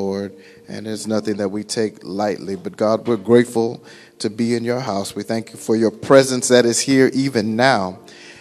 Lord, and it's nothing that we take lightly. But God, we're grateful to be in your house. We thank you for your presence that is here even now.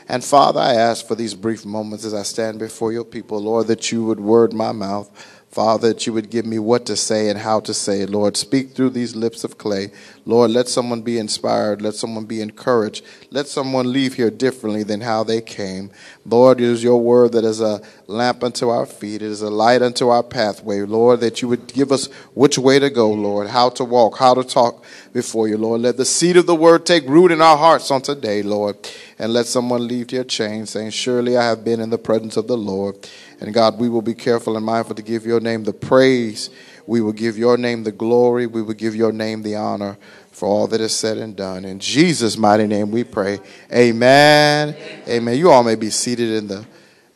And Father, I ask for these brief moments as I stand before your people, Lord, that you would word my mouth. Father, that you would give me what to say and how to say it. Lord, speak through these lips of clay. Lord, let someone be inspired. Let someone be encouraged. Let someone leave here differently than how they came. Lord, it is your word that is a lamp unto our feet. It is a light unto our pathway. Lord, that you would give us which way to go, Lord, how to walk, how to talk before you, Lord. Let the seed of the word take root in our hearts on today, Lord. And let someone leave here changed, saying, Surely I have been in the presence of the Lord. And God, we will be careful and mindful to give your name the praise. We will give your name the glory. We will give your name the honor for all that is said and done. In Jesus' mighty name we pray. Amen. Amen. You all may be seated in the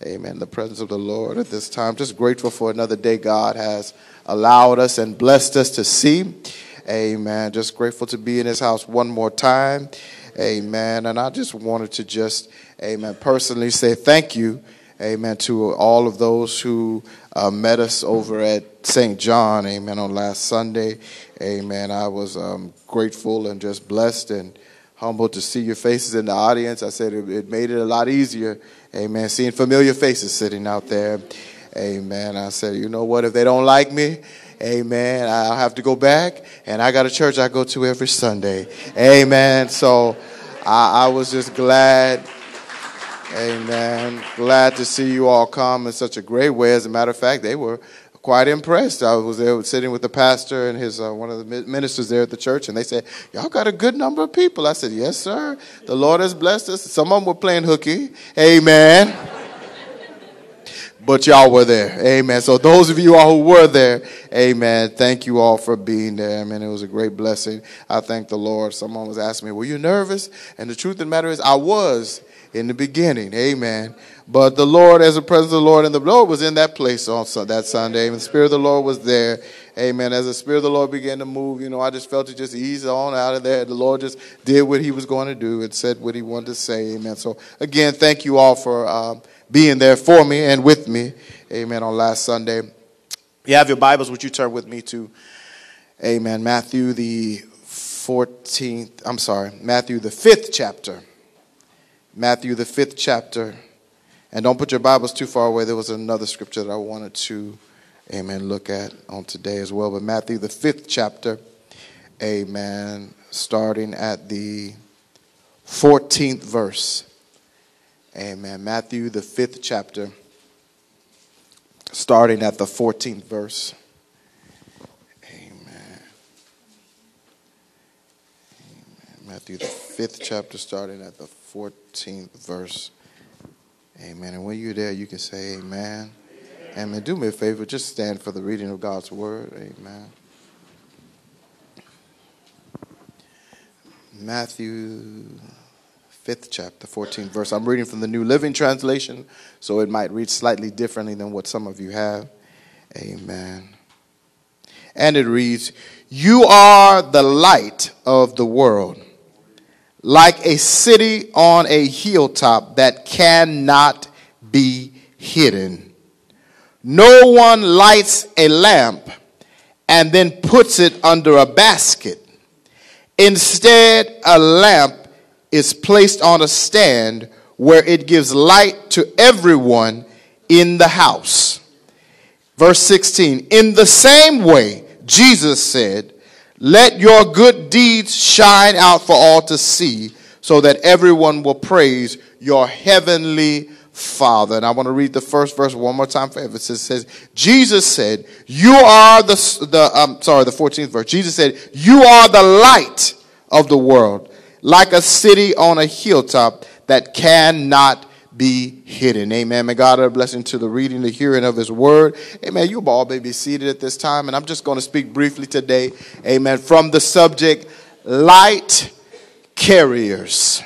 Amen. The presence of the Lord at this time. Just grateful for another day God has allowed us and blessed us to see. Amen. Just grateful to be in his house one more time. Amen. And I just wanted to just, amen, personally say thank you amen, to all of those who uh, met us over at St. John, amen, on last Sunday. Amen. I was um, grateful and just blessed and humbled to see your faces in the audience. I said it, it made it a lot easier, amen, seeing familiar faces sitting out there. Amen. I said, you know what, if they don't like me, Amen. I'll have to go back, and I got a church I go to every Sunday. Amen. So I, I was just glad Amen. Glad to see you all come in such a great way. As a matter of fact, they were quite impressed. I was there sitting with the pastor and his uh, one of the ministers there at the church, and they said, "Y'all got a good number of people." I said, "Yes, sir. The Lord has blessed us. Some of them were playing hooky. Amen." but y'all were there. Amen. So those of you all who were there, amen. Thank you all for being there. I mean, it was a great blessing. I thank the Lord. Someone was asking me, were you nervous? And the truth of the matter is I was in the beginning. Amen. But the Lord, as the presence of the Lord, and the Lord was in that place on that Sunday. And the Spirit of the Lord was there. Amen. As the Spirit of the Lord began to move, you know, I just felt it just ease on out of there. The Lord just did what He was going to do and said what He wanted to say. Amen. So, again, thank you all for um, being there for me and with me. Amen. On last Sunday. You have your Bibles, would you turn with me to, Amen, Matthew the 14th, I'm sorry, Matthew the 5th chapter. Matthew, the fifth chapter. And don't put your Bibles too far away. There was another scripture that I wanted to, amen, look at on today as well. But Matthew, the fifth chapter, amen, starting at the 14th verse. Amen. Matthew, the fifth chapter, starting at the 14th verse. Amen. Amen. Matthew, the fifth chapter, starting at the 14th verse. Amen. And when you're there, you can say amen. Amen. Do me a favor, just stand for the reading of God's word. Amen. Matthew 5th chapter, 14th verse. I'm reading from the New Living Translation, so it might read slightly differently than what some of you have. Amen. And it reads, You are the light of the world like a city on a hilltop that cannot be hidden. No one lights a lamp and then puts it under a basket. Instead, a lamp is placed on a stand where it gives light to everyone in the house. Verse 16 In the same way, Jesus said, let your good deeds shine out for all to see, so that everyone will praise your heavenly Father. And I want to read the first verse one more time for emphasis. It says, Jesus said, You are the, the um, sorry, the 14th verse. Jesus said, You are the light of the world, like a city on a hilltop that cannot be hidden. Amen. May God add a blessing to the reading, the hearing of his word. Amen. You all may be seated at this time, and I'm just going to speak briefly today, amen, from the subject light carriers.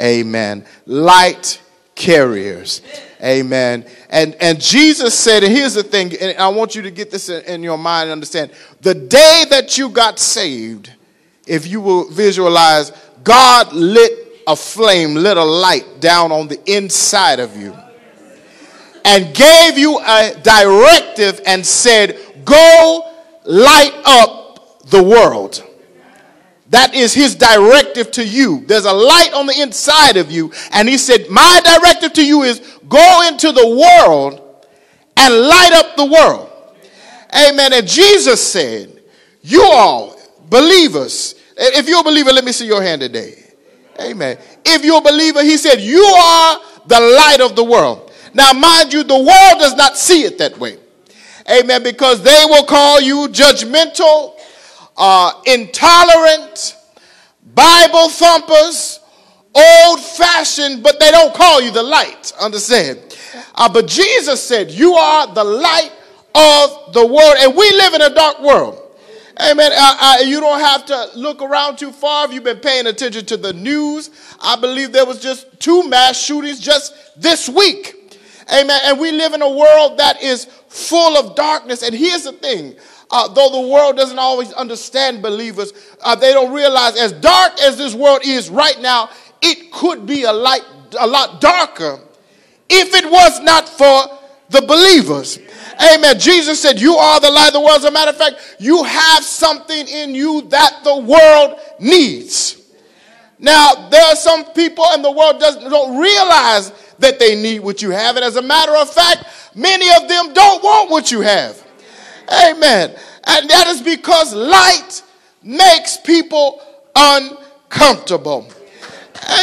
Amen. Light carriers. Amen. And and Jesus said, and here's the thing, and I want you to get this in, in your mind and understand. The day that you got saved, if you will visualize, God lit a flame, lit a light down on the inside of you, and gave you a directive and said, Go light up the world. That is his directive to you. There's a light on the inside of you. And he said, My directive to you is go into the world and light up the world. Amen. And Jesus said, You all, believers, if you're a believer, let me see your hand today. Amen. If you're a believer, he said, You are the light of the world. Now, mind you, the world does not see it that way. Amen. Because they will call you judgmental, uh, intolerant, Bible thumpers, old fashioned, but they don't call you the light. Understand? Uh, but Jesus said, You are the light of the world. And we live in a dark world. Amen. You don't have to look around too far if you've been paying attention to the news. I believe there was just two mass shootings just this week. Amen. And we live in a world that is full of darkness. And here's the thing. Uh, though the world doesn't always understand believers, uh, they don't realize as dark as this world is right now, it could be a light, a lot darker if it was not for the believers. Amen. Jesus said, You are the light of the world. As a matter of fact, you have something in you that the world needs. Now, there are some people in the world doesn't, don't realize that they need what you have. And as a matter of fact, many of them don't want what you have. Amen. And that is because light makes people uncomfortable.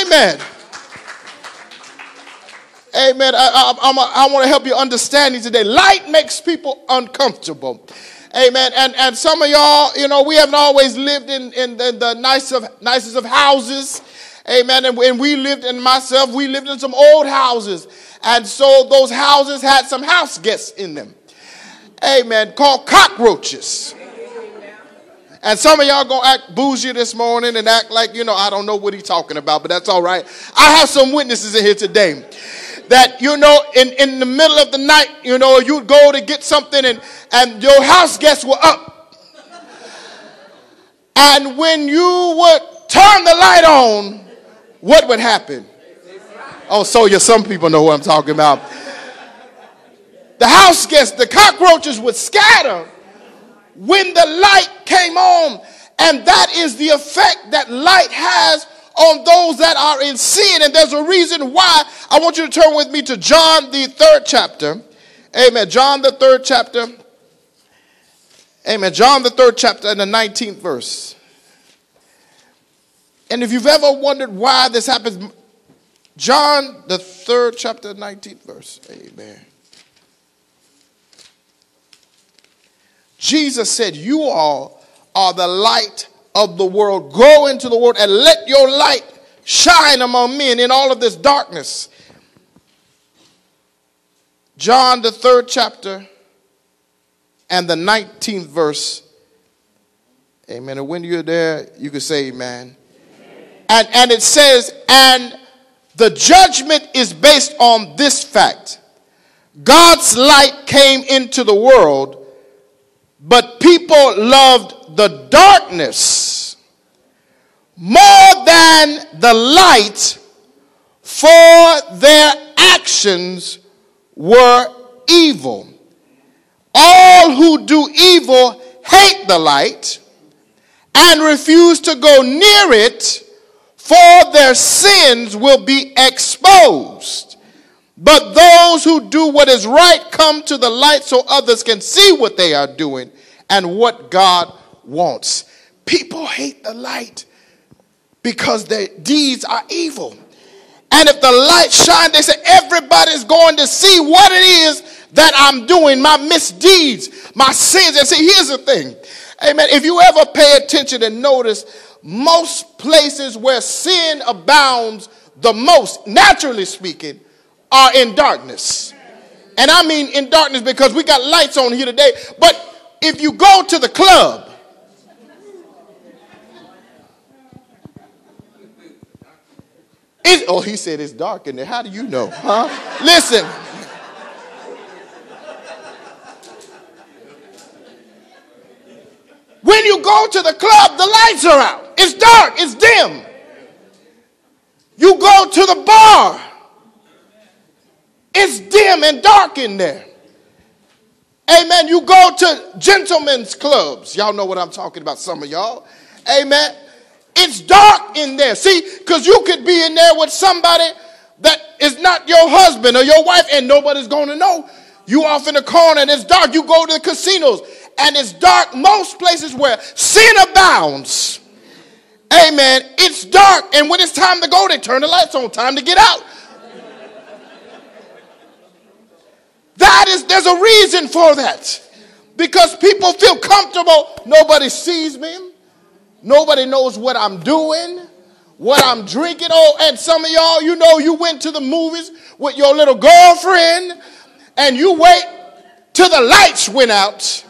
Amen. Amen. I, I, I, want to help you understanding today. Light makes people uncomfortable. Amen. And, and some of y'all, you know, we haven't always lived in, in, the nicest of, nicest of houses. Amen. And when we lived in myself, we lived in some old houses. And so those houses had some house guests in them. Amen. Called cockroaches. And some of y'all gonna act bougie this morning and act like, you know, I don't know what he's talking about, but that's all right. I have some witnesses in here today that you know in, in the middle of the night you know you'd go to get something and and your house guests were up. And when you would turn the light on what would happen? Oh so you some people know what i'm talking about. The house guests the cockroaches would scatter when the light came on. And that is the effect that light has on those that are in sin. And there's a reason why. I want you to turn with me to John, the third chapter. Amen. John, the third chapter. Amen. John, the third chapter, and the 19th verse. And if you've ever wondered why this happens, John, the third chapter, 19th verse. Amen. Jesus said, You all are the light of the world. Go into the world and let your light shine among men in all of this darkness. John, the third chapter, and the 19th verse. Amen. And when you're there, you can say amen. And, and it says, and the judgment is based on this fact God's light came into the world, but people loved the darkness more than the light, for their actions were evil. All who do evil hate the light and refuse to go near it, for their sins will be exposed. But those who do what is right come to the light so others can see what they are doing and what God wants. People hate the light because their deeds are evil. And if the light shines, they say everybody's going to see what it is that I'm doing, my misdeeds, my sins. And see, here's the thing. Amen. If you ever pay attention and notice, most places where sin abounds the most, naturally speaking, are in darkness. And I mean in darkness because we got lights on here today. But if you go to the club, It, oh, he said it's dark in there. How do you know? Huh? Listen. When you go to the club, the lights are out. It's dark, it's dim. You go to the bar, it's dim and dark in there. Amen. You go to gentlemen's clubs. Y'all know what I'm talking about, some of y'all. Amen. It's dark in there. See, because you could be in there with somebody that is not your husband or your wife, and nobody's going to know. You off in the corner and it's dark. You go to the casinos and it's dark. Most places where sin abounds. Amen. It's dark. And when it's time to go, they turn the lights on. Time to get out. That is, there's a reason for that. Because people feel comfortable. Nobody sees me. Nobody knows what I'm doing, what I'm drinking. Oh, and some of y'all, you know, you went to the movies with your little girlfriend and you wait till the lights went out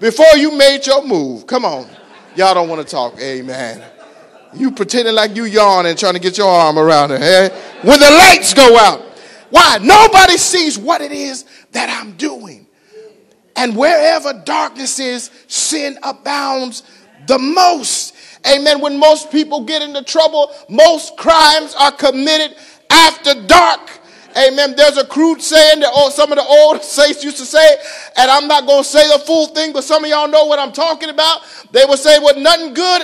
before you made your move. Come on. Y'all don't want to talk. Amen. You pretending like you yawn and trying to get your arm around her. Eh? When the lights go out. Why? Nobody sees what it is that I'm doing. And wherever darkness is, sin abounds the most. Amen. When most people get into trouble, most crimes are committed after dark. Amen. There's a crude saying that some of the old saints used to say, and I'm not going to say the full thing, but some of y'all know what I'm talking about. They would say, well, nothing good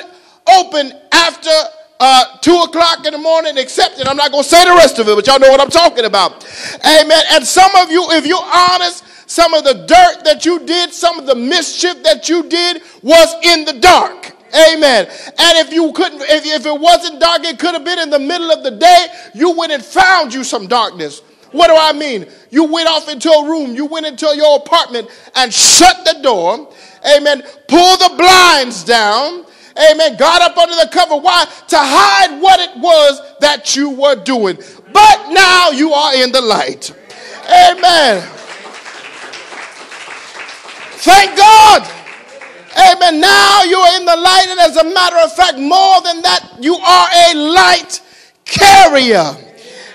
open after uh, two o'clock in the morning, except, and I'm not going to say the rest of it, but y'all know what I'm talking about. Amen. And some of you, if you're honest, some of the dirt that you did, some of the mischief that you did was in the dark. Amen. And if you couldn't, if, if it wasn't dark, it could have been in the middle of the day. You went and found you some darkness. What do I mean? You went off into a room, you went into your apartment and shut the door. Amen. Pull the blinds down. Amen. Got up under the cover. Why? To hide what it was that you were doing. But now you are in the light. Amen. Thank God. Amen. Now you are in the light, and as a matter of fact, more than that, you are a light carrier.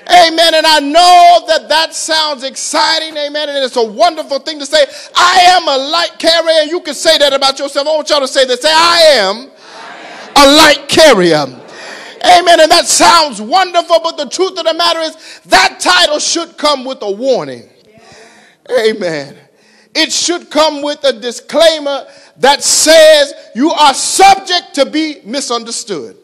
Amen. And I know that that sounds exciting. Amen. And it's a wonderful thing to say. I am a light carrier. You can say that about yourself. I want y'all to say that. Say, I am, a light carrier. Amen. And that sounds wonderful. But the truth of the matter is, that title should come with a warning. Amen. It should come with a disclaimer that says you are subject to be misunderstood.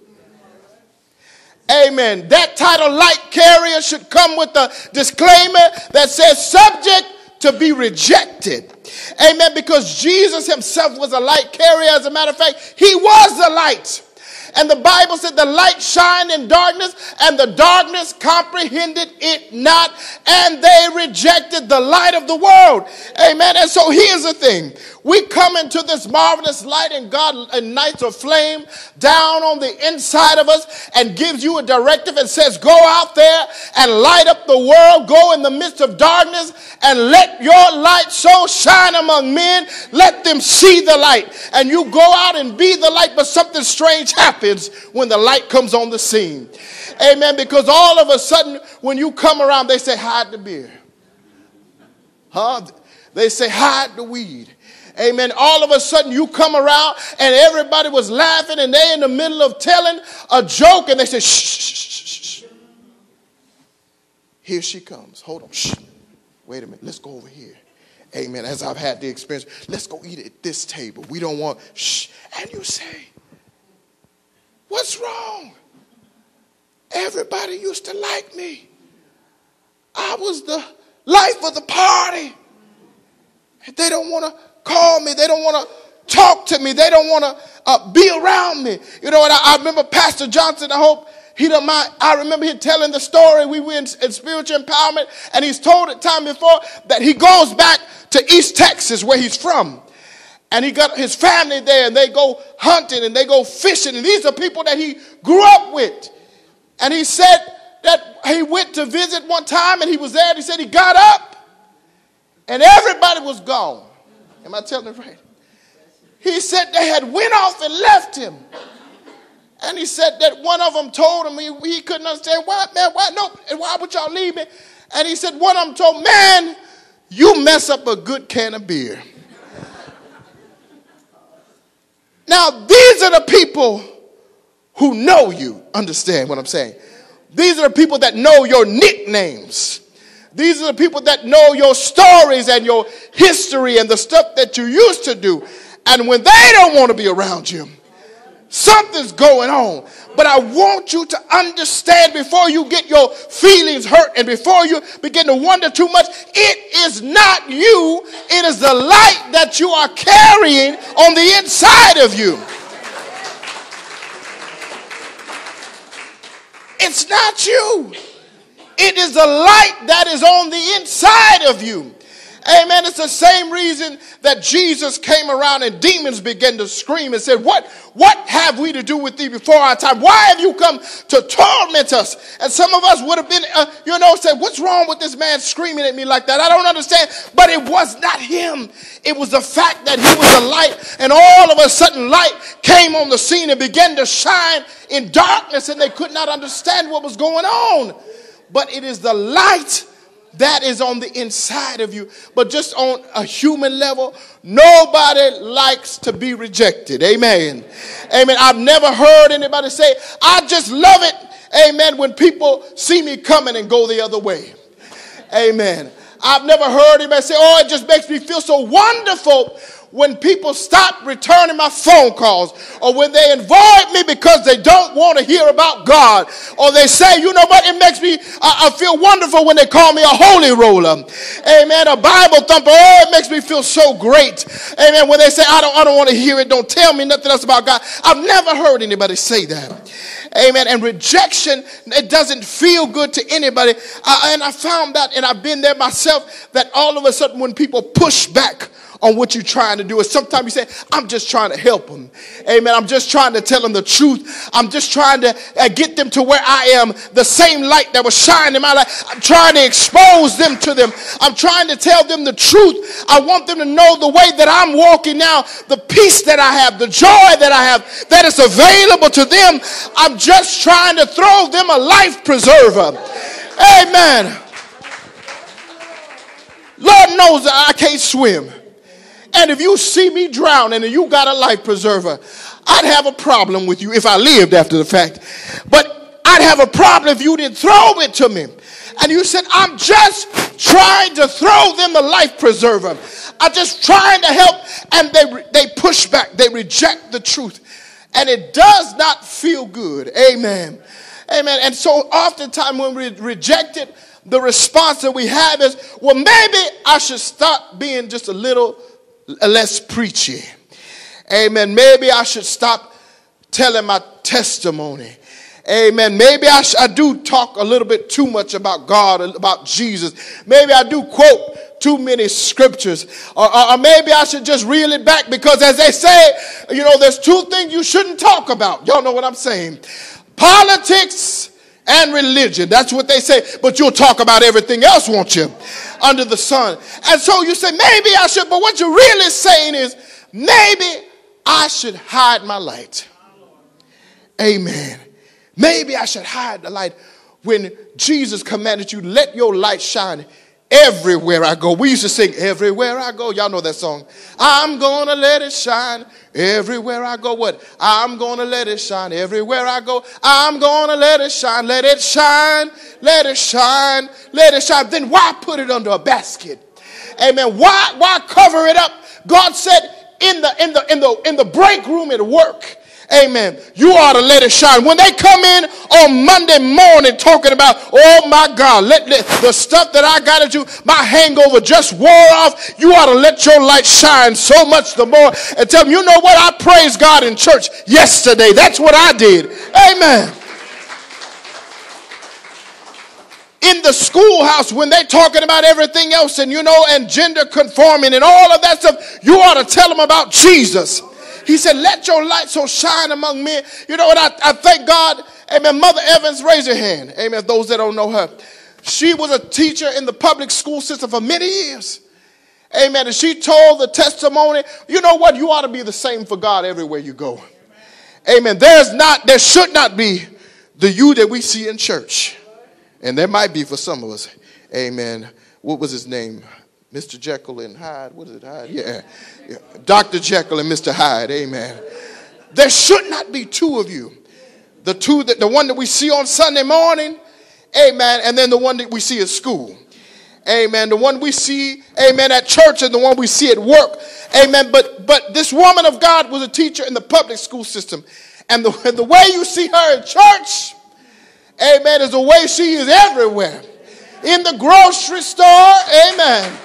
Amen. That title, light carrier, should come with a disclaimer that says subject to be rejected. Amen. Because Jesus himself was a light carrier. As a matter of fact, he was the light. And the Bible said the light shined in darkness, and the darkness comprehended it not, and they rejected the light of the world. Amen. And so here's the thing we come into this marvelous light, and God ignites a flame down on the inside of us and gives you a directive and says, Go out there and light up the world, go in the midst of darkness, and let your light so shine among men. Let them see the light. And you go out and be the light, but something strange happens when the light comes on the scene. Amen. Because all of a sudden, when you come around, they say, Hide the beer. Huh? They say, Hide the weed. Amen. All of a sudden you come around and everybody was laughing and they in the middle of telling a joke and they say, shh, shh, shh, shh. Here she comes. Hold on. Shh. Wait a minute. Let's go over here. Amen. As I've had the experience, let's go eat at this table. We don't want, shh. And you say, what's wrong? Everybody used to like me. I was the life of the party. They don't want to call me. They don't want to talk to me. They don't want to uh, be around me. You know what? I, I, remember Pastor Johnson. I hope he don't mind. I remember him telling the story. We were in, in spiritual empowerment, and he's told it time before that he goes back to East Texas, where he's from. And he got his family there, and they go hunting and they go fishing. And these are people that he grew up with. And he said that he went to visit one time and he was there. And he said he got up and everybody was gone. Am I telling it right? He said they had went off and left him. And he said that one of them told him he, he couldn't understand why, man, why no, and why would y'all leave me? And he said one of them told, man, you mess up a good can of beer. Now, these are the people who know you. Understand what I'm saying? These are the people that know your nicknames. These are the people that know your stories and your history and the stuff that you used to do. And when they don't want to be around you, something's going on. But I want you to understand before you get your feelings hurt and before you begin to wonder too much, it is not you, it is the light that you are carrying on the inside of you. It's not you. It is the light that is on the inside of you. Amen. It's the same reason that Jesus came around and demons began to scream and said, What, what have we to do with thee before our time? Why have you come to torment us? And some of us would have been, uh, you know, said, What's wrong with this man screaming at me like that? I don't understand. But it was not him. It was the fact that he was a light, and all of a sudden, light came on the scene and began to shine in darkness, and they could not understand what was going on. But it is the light that is on the inside of you. But just on a human level, nobody likes to be rejected. Amen. Amen. I've never heard anybody say, I just love it. Amen. When people see me coming and go the other way. Amen. I've never heard anybody say, Oh, it just makes me feel so wonderful when people stop returning my phone calls or when they avoid me because they don't want to hear about God or they say, you know what, it makes me, I, I feel wonderful when they call me a holy roller. Amen. A Bible thumper. Oh, it makes me feel so great. Amen. When they say, I don't, I don't want to hear it. Don't tell me nothing else about God. I've never heard anybody say that. Amen. And rejection, it doesn't feel good to anybody. And I found that, and I've been there myself, that all of a sudden when people push back on what you're trying to do. And sometimes you say, I'm just trying to help them. Amen. I'm just trying to tell them the truth. I'm just trying to uh, get them to where I am, the same light that was shining in my life. I'm trying to expose them to them. I'm trying to tell them the truth. I want them to know the way that I'm walking now, the peace that I have, the joy that I have, that is available to them. I'm just trying to throw them a life preserver. Amen. Lord knows I can't swim. And if you see me drowning and you got a life preserver, I'd have a problem with you if I lived after the fact. But I'd have a problem if you didn't throw it to me. And you said, I'm just trying to throw them the life preserver. I'm just trying to help. And they, they push back, they reject the truth. And it does not feel good. Amen. Amen. And so oftentimes when we reject it, the response that we have is, well, maybe I should stop being just a little less preachy. Amen. Maybe I should stop telling my testimony. Amen. Maybe I, sh- I do talk a little bit too much about God, about Jesus. Maybe I do quote too many scriptures. Or, or, or, maybe I should just reel it back because, as they say, you know, there's two things you shouldn't talk about. Y'all know what I'm saying. Politics and religion. That's what they say. But you'll talk about everything else, won't you? Under the sun. And so you say, maybe I should. But what you're really saying is, maybe I should hide my light. Amen. Maybe I should hide the light when Jesus commanded you, let your light shine everywhere I go. We used to sing, Everywhere I go. Y'all know that song. I'm to let it shine everywhere I go. What? I'm to let it shine everywhere I go. I'm to let it shine. Let it shine. Let it shine. Let it shine. Then why put it under a basket? Amen. Why, why cover it up? God said in the, in the, in the, in the break room at work, Amen. You ought to let it shine. When they come in on Monday morning talking about, oh my God, let, let the stuff that I got to do, my hangover just wore off. You ought to let your light shine so much the more and tell them, you know what? I praised God in church yesterday. That's what I did. Amen. in the schoolhouse when they're talking about everything else and you know and gender conforming and all of that stuff you ought to tell them about jesus he said, Let your light so shine among men. You know what? I, I thank God. Amen. Mother Evans, raise your hand. Amen. Those that don't know her. She was a teacher in the public school system for many years. Amen. And she told the testimony, you know what? You ought to be the same for God everywhere you go. Amen. There's not, there should not be the you that we see in church. And there might be for some of us. Amen. What was his name? Mr. Jekyll and Hyde. What is it, Hyde? Yeah. yeah. Dr. Jekyll and Mr. Hyde. Amen. There should not be two of you. The two that the one that we see on Sunday morning, amen, and then the one that we see at school. Amen. The one we see, amen, at church and the one we see at work. Amen. But but this woman of God was a teacher in the public school system. And the, and the way you see her in church, amen, is the way she is everywhere. In the grocery store, amen.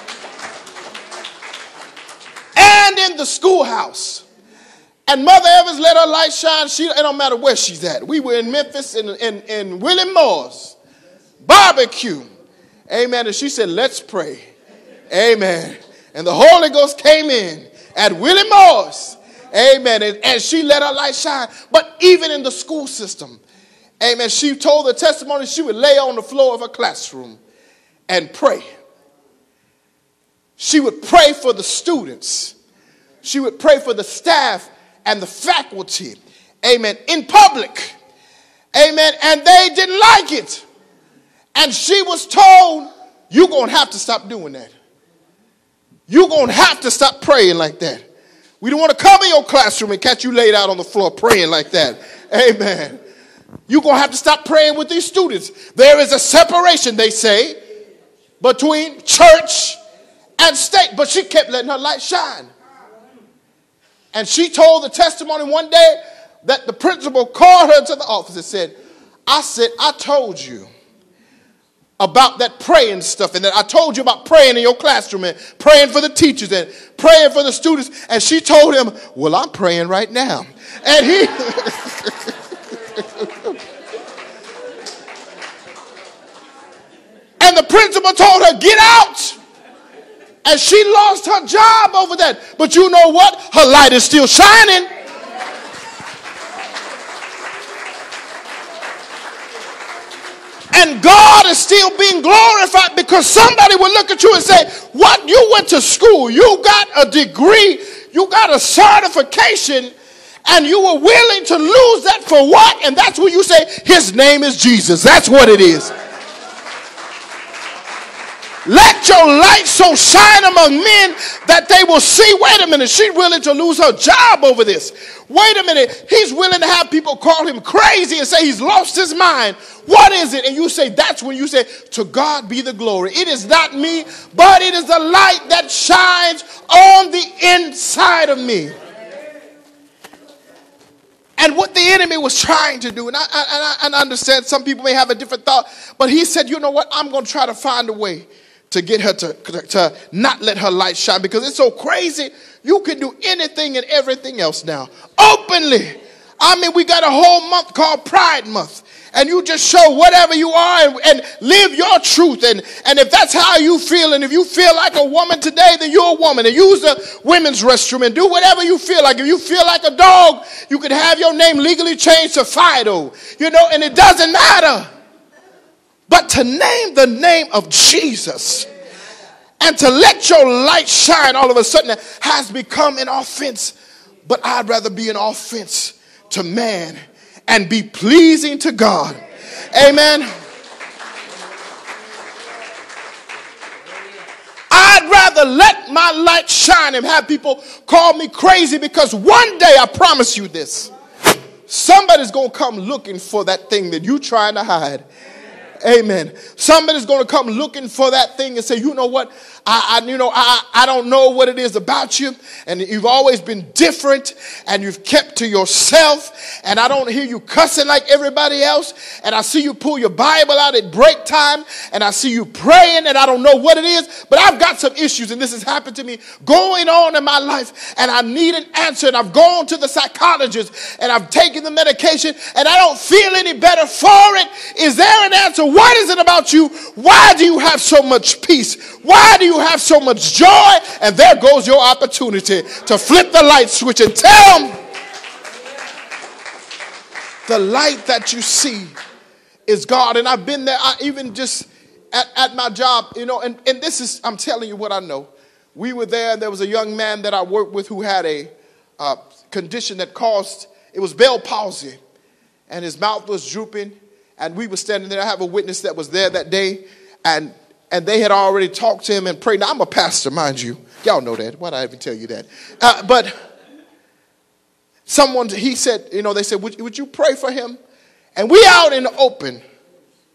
And in the schoolhouse. And Mother Evans let her light shine. She, it don't matter where she's at. We were in Memphis in, in, in William Moore's barbecue. Amen. And she said, Let's pray. Amen. And the Holy Ghost came in at William Moore's. Amen. And, and she let her light shine. But even in the school system, amen, she told the testimony she would lay on the floor of her classroom and pray. She would pray for the students. She would pray for the staff and the faculty. Amen. In public. Amen. And they didn't like it. And she was told, You're going to have to stop doing that. You're going to have to stop praying like that. We don't want to come in your classroom and catch you laid out on the floor praying like that. Amen. You're going to have to stop praying with these students. There is a separation, they say, between church and state. But she kept letting her light shine. And she told the testimony one day that the principal called her to the office and said, I said, I told you about that praying stuff and that I told you about praying in your classroom and praying for the teachers and praying for the students. And she told him, Well, I'm praying right now. And he. and the principal told her, Get out. And she lost her job over that. But you know what? Her light is still shining. And God is still being glorified because somebody will look at you and say, What? You went to school, you got a degree, you got a certification, and you were willing to lose that for what? And that's when you say, His name is Jesus. That's what it is. Let your light so shine among men that they will see. Wait a minute, she's willing to lose her job over this. Wait a minute, he's willing to have people call him crazy and say he's lost his mind. What is it? And you say, that's when you say, to God be the glory. It is not me, but it is the light that shines on the inside of me. And what the enemy was trying to do, and I, I, I understand some people may have a different thought, but he said, you know what? I'm going to try to find a way to get her to, to not let her light shine because it's so crazy. You can do anything and everything else now openly. I mean, we got a whole month called Pride Month and you just show whatever you are and, and, live your truth. And, and if that's how you feel, and if you feel like a woman today, then you're a woman. And use the women's restroom and do whatever you feel like. If you feel like a dog, you could have your name legally changed to Fido, you know, and it doesn't matter. But to name the name of Jesus and to let your light shine all of a sudden has become an offense. But I'd rather be an offense to man and be pleasing to God. Amen. I'd rather let my light shine and have people call me crazy because one day I promise you this somebody's going to come looking for that thing that you're trying to hide. Amen. Somebody's going to come looking for that thing and say, you know what? I, I, you know, I, I don't know what it is about you, and you've always been different, and you've kept to yourself, and I don't hear you cussing like everybody else, and I see you pull your Bible out at break time, and I see you praying, and I don't know what it is, but I've got some issues, and this has happened to me going on in my life, and I need an answer, and I've gone to the psychologist, and I've taken the medication, and I don't feel any better for it. Is there an answer? What is it about you? Why do you have so much peace? Why do you have so much joy? And there goes your opportunity to flip the light switch and tell them the light that you see is God. And I've been there, I even just at, at my job, you know, and, and this is, I'm telling you what I know. We were there, and there was a young man that I worked with who had a uh, condition that caused, it was Bell palsy, and his mouth was drooping. And we were standing there. I have a witness that was there that day, and and they had already talked to him and prayed. Now, I'm a pastor, mind you. Y'all know that. Why did I even tell you that? Uh, but someone, he said, you know, they said, would, would you pray for him? And we out in the open.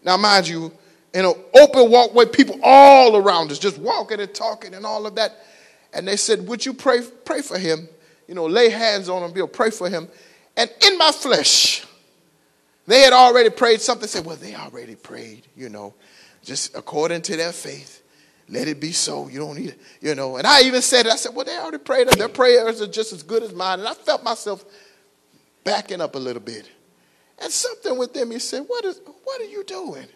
Now, mind you, in an open walkway, people all around us, just walking and talking and all of that. And they said, Would you pray, pray for him? You know, lay hands on him, Bill, pray for him. And in my flesh, they had already prayed something. Said, Well, they already prayed, you know, just according to their faith. Let it be so. You don't need it, you know. And I even said. I said, Well, they already prayed. Their prayers are just as good as mine. And I felt myself backing up a little bit. And something within me said, What is what are you doing?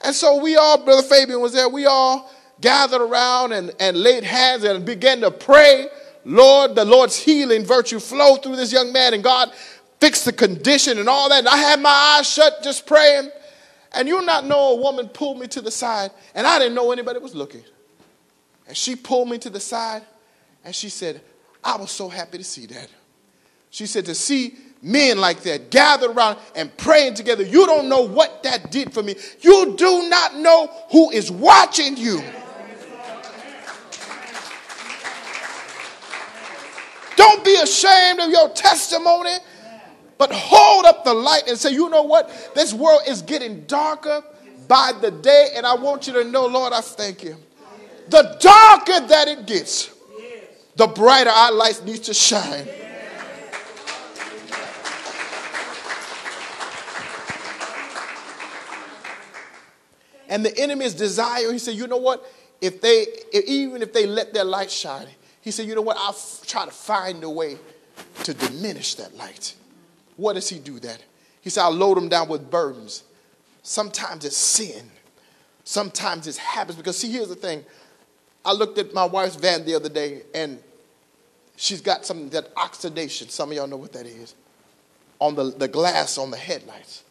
And so we all, Brother Fabian was there, we all gathered around and, and laid hands and began to pray. Lord, the Lord's healing virtue flow through this young man, and God fixed the condition and all that. And I had my eyes shut just praying. And you not know a woman pulled me to the side, and I didn't know anybody was looking. And she pulled me to the side, and she said, I was so happy to see that. She said, to see men like that gathered around and praying together. You don't know what that did for me. You do not know who is watching you. Don't be ashamed of your testimony, but hold up the light and say, you know what? This world is getting darker by the day, and I want you to know, Lord, I thank you. The darker that it gets, the brighter our light needs to shine. And the enemy's desire, he said, you know what? If they, if, even if they let their light shine, he said, you know what? I'll f- try to find a way to diminish that light. What does he do that? He said, I'll load them down with burdens. Sometimes it's sin. Sometimes it's habits. Because see, here's the thing. I looked at my wife's van the other day, and she's got something that oxidation. Some of y'all know what that is. On the, the glass on the headlights.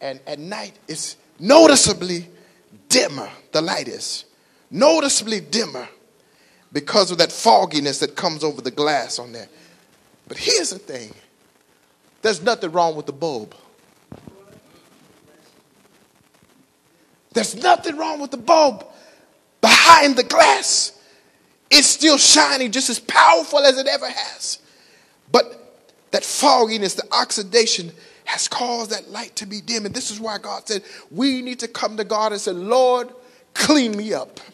And at night, it's noticeably dimmer, the light is. Noticeably dimmer because of that fogginess that comes over the glass on there. But here's the thing there's nothing wrong with the bulb. There's nothing wrong with the bulb behind the glass. It's still shining just as powerful as it ever has. But that fogginess, the oxidation, has caused that light to be dim. And this is why God said, we need to come to God and say, Lord, clean me up.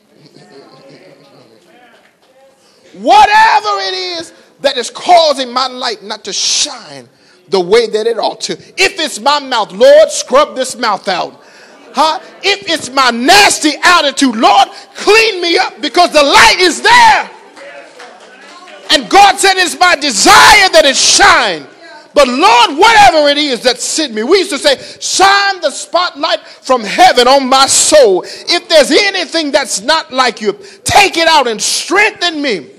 Whatever it is that is causing my light not to shine the way that it ought to. If it's my mouth, Lord, scrub this mouth out. Huh? If it's my nasty attitude, Lord, clean me up because the light is there. And God said, It's my desire that it shine. But Lord, whatever it is that sent me, we used to say, shine the spotlight from heaven on my soul. If there's anything that's not like you, take it out and strengthen me.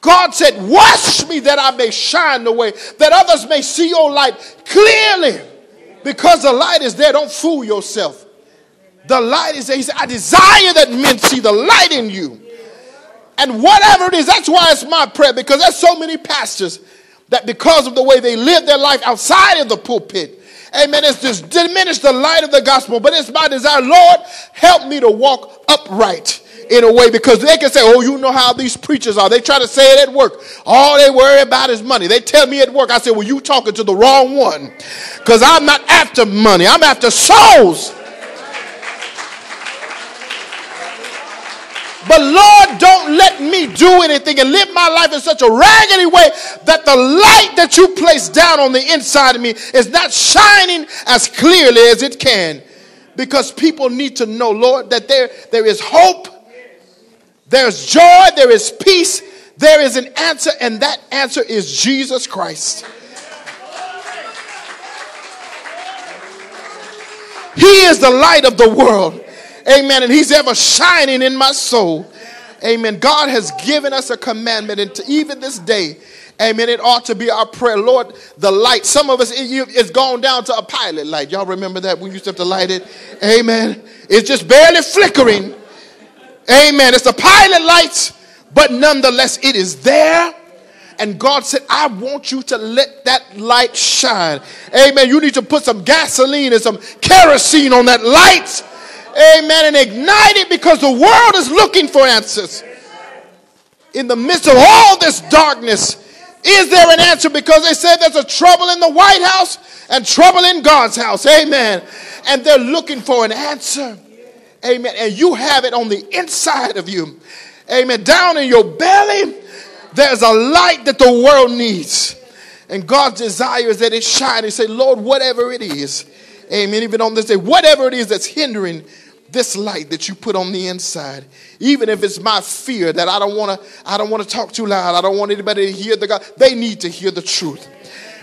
God said, Wash me that I may shine the way, that others may see your light clearly. Because the light is there, don't fool yourself. The light is there. He said, I desire that men see the light in you. And whatever it is, that's why it's my prayer, because there's so many pastors that because of the way they live their life outside of the pulpit, amen, it's just diminished the light of the gospel. But it's my desire, Lord, help me to walk upright in a way because they can say, Oh, you know how these preachers are. They try to say it at work. All they worry about is money. They tell me at work, I say, Well, you talking to the wrong one because I'm not after money, I'm after souls. But Lord, don't let me do anything and live my life in such a raggedy way that the light that you place down on the inside of me is not shining as clearly as it can. Because people need to know, Lord, that there, there is hope, there's joy, there is peace, there is an answer, and that answer is Jesus Christ. He is the light of the world. Amen. And he's ever shining in my soul. Amen. God has given us a commandment, and even this day, amen, it ought to be our prayer. Lord, the light, some of us, it, it's gone down to a pilot light. Y'all remember that? We used to have to light it. Amen. It's just barely flickering. Amen. It's a pilot light, but nonetheless, it is there. And God said, I want you to let that light shine. Amen. You need to put some gasoline and some kerosene on that light amen, and ignite it because the world is looking for answers. In the midst of all this darkness, is there an answer? Because they said there's a trouble in the White House and trouble in God's house. Amen. and they're looking for an answer. Amen. And you have it on the inside of you. Amen. Down in your belly, there's a light that the world needs. And God's desire is that it shine. He say, Lord, whatever it is, amen, even on this day, whatever it is that's hindering this light that you put on the inside, even if it's my fear that I don't want to, I don't want to talk too loud. I don't want anybody to hear the God. They need to hear the truth.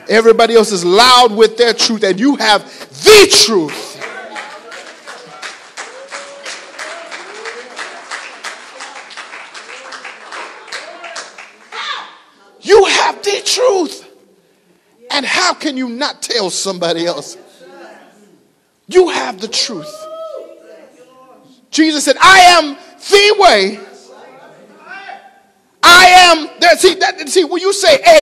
Everybody else is loud with their truth, and you have the truth. Truth. And how can you not tell somebody else? You have the truth. Jesus said, I am the way. I am there. See, that, see, when you say